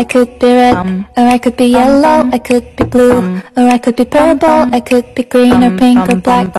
I could be red, or I could be yellow, I could be blue, or I could be purple, I could be green or pink or black.